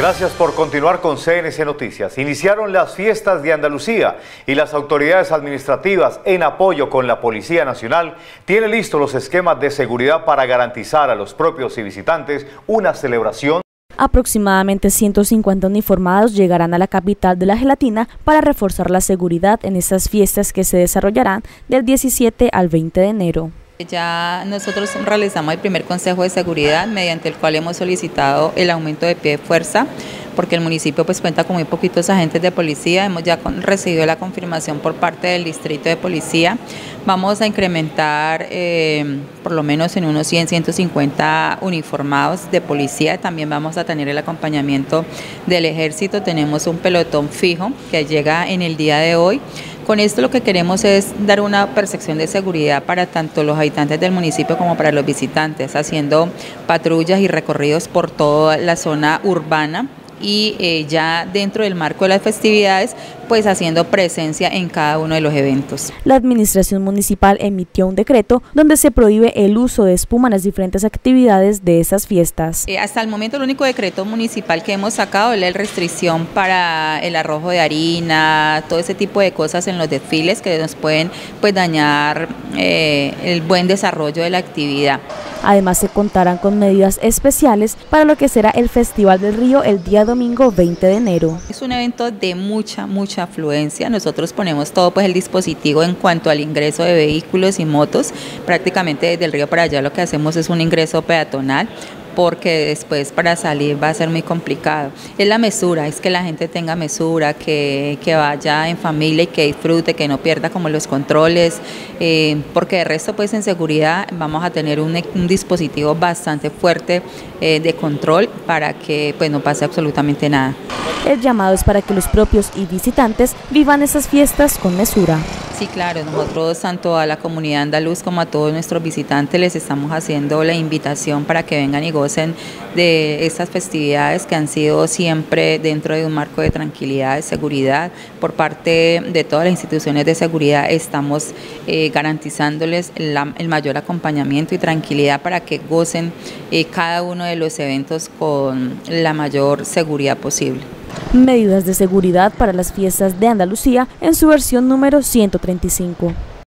Gracias por continuar con CNC Noticias. Iniciaron las fiestas de Andalucía y las autoridades administrativas en apoyo con la Policía Nacional tienen listos los esquemas de seguridad para garantizar a los propios y visitantes una celebración. Aproximadamente 150 uniformados llegarán a la capital de la gelatina para reforzar la seguridad en estas fiestas que se desarrollarán del 17 al 20 de enero. Ya nosotros realizamos el primer Consejo de Seguridad mediante el cual hemos solicitado el aumento de pie de fuerza porque el municipio pues cuenta con muy poquitos agentes de policía, hemos ya recibido la confirmación por parte del distrito de policía, vamos a incrementar eh, por lo menos en unos 100, 150 uniformados de policía, también vamos a tener el acompañamiento del ejército, tenemos un pelotón fijo que llega en el día de hoy, con esto lo que queremos es dar una percepción de seguridad para tanto los habitantes del municipio como para los visitantes, haciendo patrullas y recorridos por toda la zona urbana y eh, ya dentro del marco de las festividades, pues haciendo presencia en cada uno de los eventos. La administración municipal emitió un decreto donde se prohíbe el uso de espuma en las diferentes actividades de esas fiestas. Eh, hasta el momento el único decreto municipal que hemos sacado es la restricción para el arrojo de harina, todo ese tipo de cosas en los desfiles que nos pueden pues dañar eh, el buen desarrollo de la actividad. Además se contarán con medidas especiales para lo que será el Festival del Río el día domingo 20 de enero. Es un evento de mucha, mucha afluencia. Nosotros ponemos todo pues el dispositivo en cuanto al ingreso de vehículos y motos. Prácticamente desde el río para allá lo que hacemos es un ingreso peatonal porque después para salir va a ser muy complicado. Es la mesura, es que la gente tenga mesura, que, vaya en familia y que disfrute, que no pierda como los controles, eh, porque de resto pues en seguridad vamos a tener un, dispositivo bastante fuerte eh, de control para que pues no pase absolutamente nada. El llamado es para que los propios y visitantes vivan esas fiestas con mesura. Sí, claro, nosotros tanto a la comunidad andaluz como a todos nuestros visitantes les estamos haciendo la invitación para que vengan y gocen de estas festividades que han sido siempre dentro de un marco de tranquilidad, de seguridad. Por parte de todas las instituciones de seguridad estamos eh, garantizándoles el mayor acompañamiento y tranquilidad para que gocen eh, cada uno de los eventos con la mayor seguridad posible medidas de seguridad para las fiestas de Andalucía en su versión número 135.